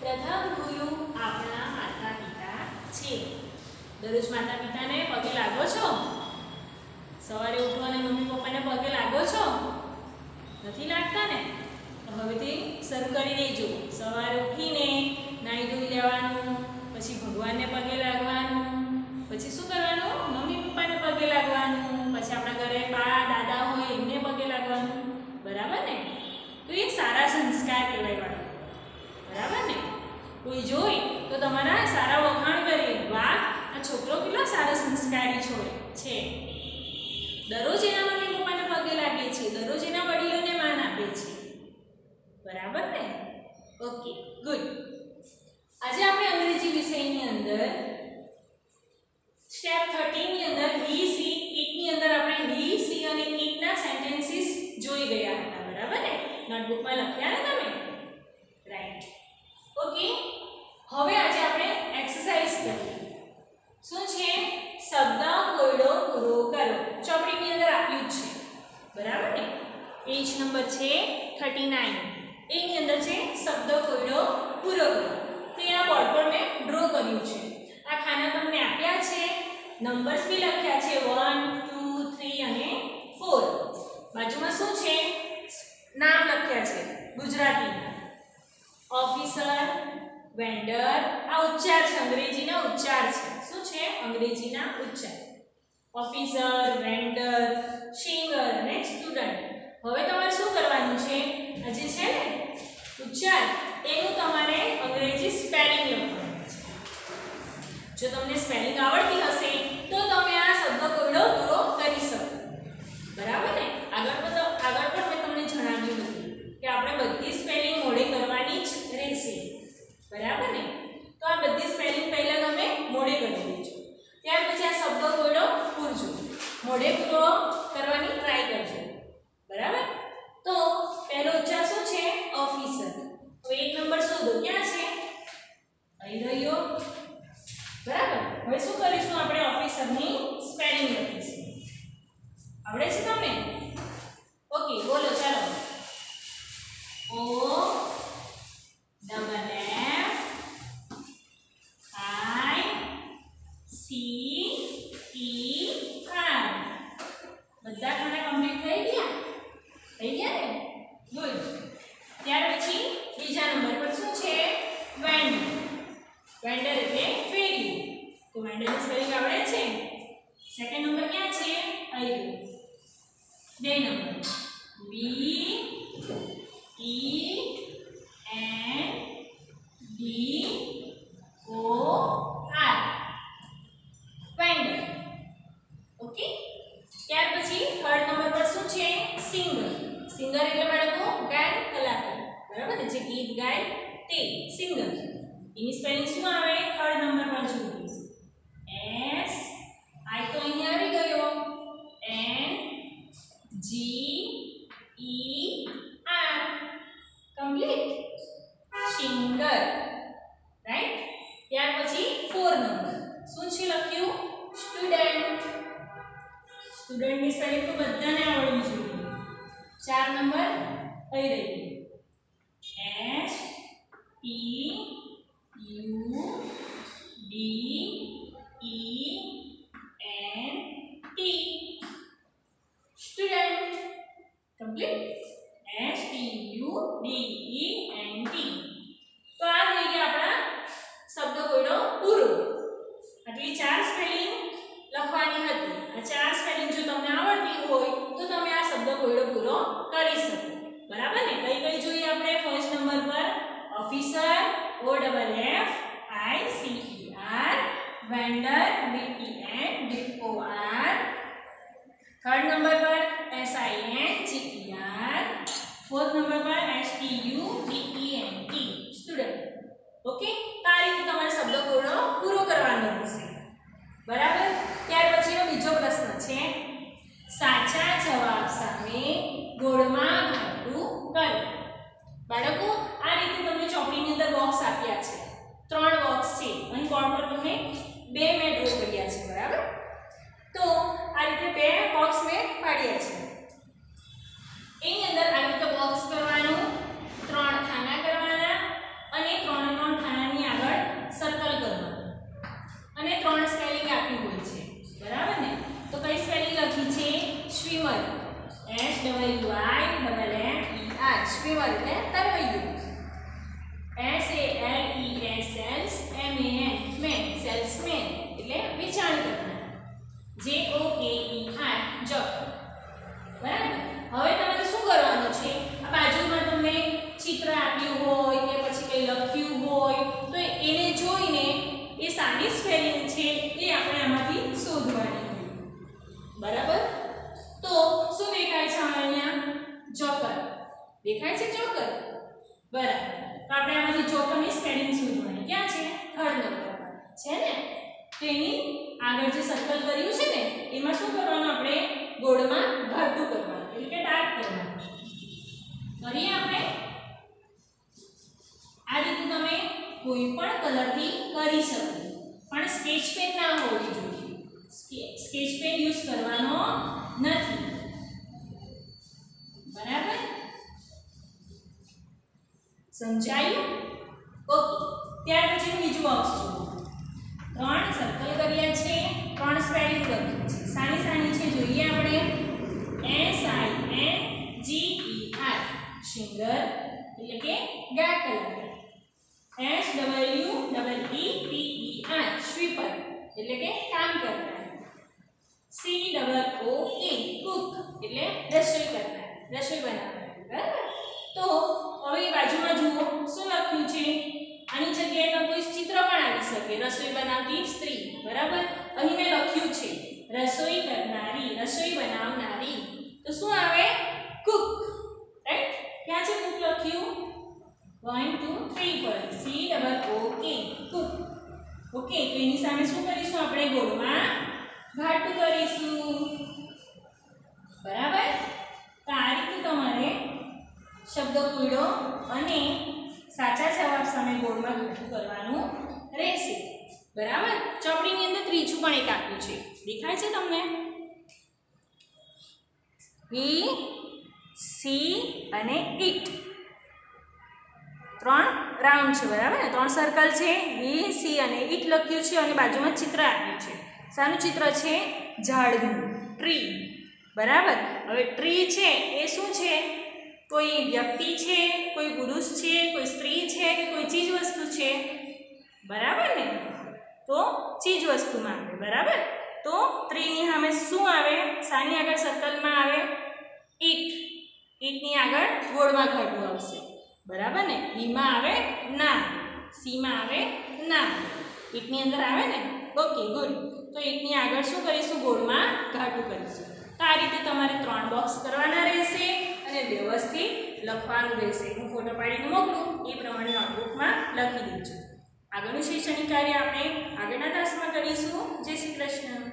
પ્રથમ ગુરુ આપણા માતા પિતા છે. દરરોજ માતા પિતાને પગે લાગો છો? સવારે ઉઠો અને મમ્મી પપ્પાને પગે લાગો છો? નથી લાગતા ને હવેથી શરૂ કરી દેજો. સવારે ઉઠીને નાહી ધોઈ લેવાનું, પછી ભગવાનને પગે લાગવાનું, પછી શું કરવાનું? મમ્મી પપ્પાને પગે લાગવાનું, પછી આપણા ઘરે બા, દાદા હોય એમને પગે લાગવાનું. બરાબર ને તો એ સારા સંસ્કાર કહેવાય બાળકો બરાબર ને કોઈ જોઈ તો તમારા સારા વખાણ કરીએ વાહ આ છોકરો કેટલો સારો સંસ્કારી છોડ છે. દરરોજ એના મમ્મી પપ્પાને પગે લાગે છે, દરરોજ એના વડીલોને માન આપે છે. બરાબર ને? ઓકે ગુડ આજે આપણે અંગ્રેજી વિષયની અંદર સ્ટેપ થર્ટીનની અંદર હી સી ઇટની અંદર આપણે હી સી અને ઇટના સેન્ટેન્સીસ જોઈ ગયા હતા. બરાબર ને? નોટબુકમાં લખ્યા ને તમે રાઈટ ઓકે હવે આજે આપણે એક્સરસાઇઝ કરીએ શું છે શબ્દ કોયડો પૂરો કરો ચોપડીની અંદર આપ્યું જ છે બરાબર ને પેજ નંબર છે 39 એની અંદર છે શબ્દ કોયડો પૂરો કરો તે આ બોર્ડ પર મેં ડ્રો કર્યું છે. આ ખાના તમને આપ્યા છે. નંબર્સ બી લખ્યા છે. 1 2 3 અને 4 બાજુમાં શું છે? નામ લખ્યા છે. ગુજરાતીના ઓફિસર વેન્ડર આ ઉચ્ચાર છે. અંગ્રેજીના ઉચ્ચાર છે. શું છે? અંગ્રેજીના ઉચ્ચાર. ઓફિસર વેન્ડર સિંગર અને સ્ટુડન્ટ હવે તમારે શું કરવાનું છે? આ છે ને? ઉચ્ચાર એનું તમારે અંગ્રેજી સ્પેલિંગ લખવાનું જો તમને સ્પેલિંગ આવડતી હશે, તો તમે આ શબ્દ કોયડો પૂરો કરી શકો. બરાબર ને? આગળ પણ આગળ પણ મેં તમને જણાવ્યું હતું કે આપણે બધી સ્પેલિંગ મોડે કરવાની જ રહેશે. બરાબર ને? તો આ બધી સ્પેલિંગ પહેલાં તમે મોડે કરી દેજો. ત્યાર પછી આ શબ્દ કોયડો પૂરજો. મોડે પૂરો કરવાની ટ્રાય કરજો બરાબર તો પહેલો ઉચ્ચાર શું છે ઓફિસર તો એક નંબર શોધો ક્યાં છે અહીં રહ્યો બરાબર હવે શું કરીશું આપણે ઓફિસરની સ્પેલિંગ લખીશું આવડે છે તમને? ઓકે, બોલો, ચાલો. O, double F, I, C, E R બધા ખાના કમ્પ્લીટ થઈ ગયા? થઈ ગયા ને? ગુડ. ત્યાર પછી બીજા નંબર પર શું છે? વેન્ડર વેન્ડર એટલે ફેરી. તો વેન્ડર સ્પેલિંગ આવડે છે? સેકન્ડ નંબર ક્યાં છે? અહીં. બે number B E N D O R vendor okay ત્યાર પછી થર્ડ નંબર પર શું છે? સિંગર સિંગર એટલે બાળકો ગાયન કલાકાર. બરાબર છે ગીત ગાય તે. સિંગર એની સ્પેલિંગ શું આવે? થર્ડ નંબર પર જોઈશું એસ આઈ તો અહીંયા આવી ગયો N G E R complete singer right ત્યાર પછી ફોર નંબર. શું છે લખ્યું? સ્ટુડન્ટ સ્ટુડન્ટની સ્પેલિંગ તો બધાને આવડવી જોઈએ. ચાર નંબર થઈ રહી S T U D E N T student complete S T U D E N T તો આ થઈ ગયા આપણા શબ્દ કોયડો પૂરો આટલી ચાર સ્પેલિંગ લખવાની હતી આ ચાર સ્પેલિંગ જો તમને આવડતી હોય તો તમે આ શબ્દ કોયડો પૂરો કરી શકો બરાબર ને કઈ કઈ જોઈએ આપણે ફર્સ્ટ નંબર પર officer O double F I C E R vendor V E N D O R third number પર S I N G E R fourth number પર S T U D E N T student okay તો આ રીતે તમારે શબ્દ પૂર્ણ પૂરો કરવાનો રહેશે બરાબર ત્યાર પછીનો બીજો પ્રશ્ન છે સાચા જવાબ સામે ગોળમાં ઘાટું કરો બાળકો આ રીતે તમને ચોપડીની અંદર બોક્સ આપ્યા છે ત્રણ બોક્સ છે અહીં બોર્ડ પર તમને બે મેં ડ્રો કર્યા છે બરાબર તો આ રીતે બે બોક્સ મેં પાડ્યા છે એની અંદર આ રીતે બોક્સ કરવાનું ત્રણ ખાના કરવાના અને ત્રણ ત્રણ W I double N E R swimmer એટલે તરવૈયું S A L E A sales M A N man salesman એટલે વેચાણ કરનાર જે ઓ કે ઈ આર જોબ બરાબર હવે તમારે શું કરવાનું છે? આ બાજુમાં તમને ચિત્ર આપ્યું હોય કે પછી કંઈ લખ્યું હોય, તો એને જોઈને એ સારી સ્પેલિંગ છે એ આપણે આમાંથી શોધવાની બરાબર તો શું દેખાય છે અહીંયા જોકર દેખાય છે ચોકર બરાબર. તો આપણે આમાંથી ચોકરની સ્પેલિંગ શોધવાની. ક્યાં છે? થર્ડ નંબર છે ને? તો એની આગળ જે સર્કલ કર્યું છે ને, એમાં શું કરવાનું આપણે? ગોળમાં ઘાટું કરવાનું એટલે કે ડાર્ક કરવાનું કરીએ આપણે આ રીતે તમે કોઈ પણ કલરથી કરી શકો પણ સ્કેચ પેન ના હોવી જોઈએ સ્કેચ પેન યુઝ કરવાનો નથી બરાબર સમજાયું? ઓકે ત્યાર પછી બીજું બોક્સ જુઓ ત્રણ સર્કલ કર્યા છે, ત્રણ સ્પેલિંગ લખ્યું છે. સાની સાની છે, જોઈએ આપણે. S I N G E R singer એટલે કે ગા colour. S W double E P E R sweeper એટલે કે કામ કરનાર. C double O K Cook એટલે રસોઈ કરનાર, રસોઈ બનાવનાર. બરાબર? તો હવે બાજુમાં જુઓ શું લખ્યું છે આની જગ્યાએ તો કોઈ ચિત્ર પણ આવી શકે રસોઈ બનાવતી સ્ત્રી, બરાબર? અહીં મેં લખ્યું છે, રસોઈ કરનારી, રસોઈ બનાવનારી. તો શું આવે? કુક. રાઈટ ક્યાં છે કુક લખ્યું? વન ટુ થ્રી પર C double O K cook. Okay તો એની સામે શું કરીશું આપણે? ગોળમાં ઘાટું કરીશું. બરાબર? તો આ રીતે તમારે શબ્દ કુયડો અને સાચા જવાબ સામે ગોળમાં ઘાટું કરવાનું રહેશે. બરાબર? ચોપડીની અંદર ત્રીજું પણ એક આપ્યું છે. દેખાય છે તમને? હી સી અને ઇટ ત્રણ રાઉન્ડ છે, બરાબર ને? ત્રણ સર્કલ છે હી સી અને ઇટ લખ્યું છે અને બાજુમાં ચિત્ર આપ્યું છે. શાનું ચિત્ર છે ઝાડનું ટ્રી બરાબર? હવે ટ્રી છે, એ શું છે? કોઈ વ્યક્તિ છે, કોઈ પુરુષ છે, કોઈ સ્ત્રી છે કે કોઈ ચીજ વસ્તુ છે? બરાબર ને? તો ચીજ વસ્તુમાં આવે, બરાબર? તો ત્રીની સામે શું આવે? શાની આગળ સર્કલમાં આવે ઈટ. ઈટની આગળ ગોળમાં ઘાટું આવશે. બરાબર ને? ઈમાં આવે ના. સીમાં આવે ના. ઈટની અંદર આવે ને? ઓકે ગુડ તો ઈટની આગળ શું કરીશું? ગોળમાં ઘાટું કરીશું. તો આ રીતે તમારે ત્રણ બોક્સ કરવાના રહેશે અને વ્યવસ્થિત લખવાનું રહેશે. હું ફોટો પાડીને મોકલું. એ પ્રમાણે નોટબુકમાં લખી દેજો. આગળનું શૈક્ષણિક કાર્ય આપણે આગળના ક્લાસમાં કરીશું. જય શ્રી કૃષ્ણ.